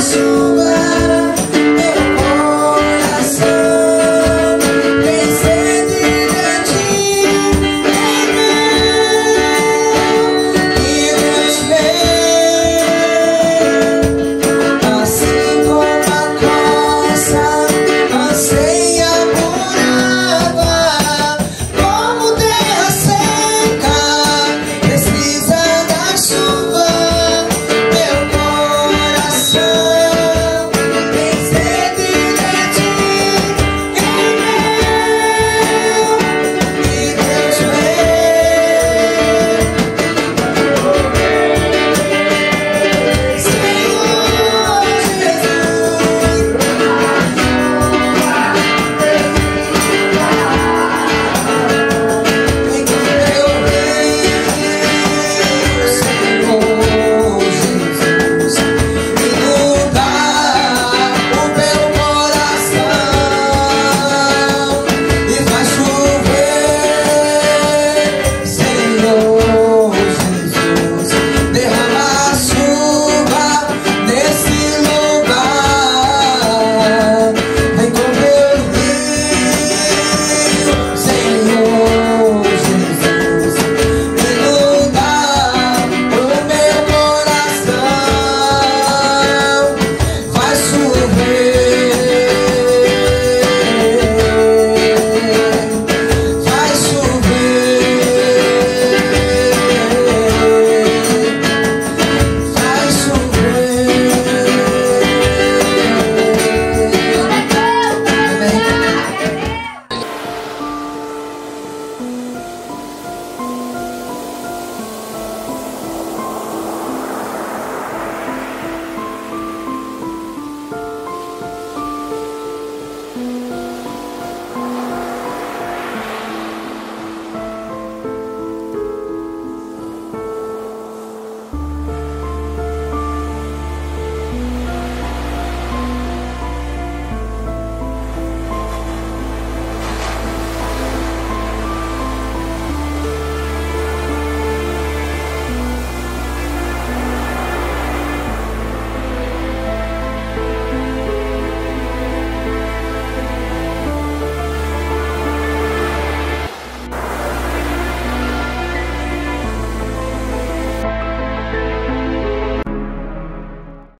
so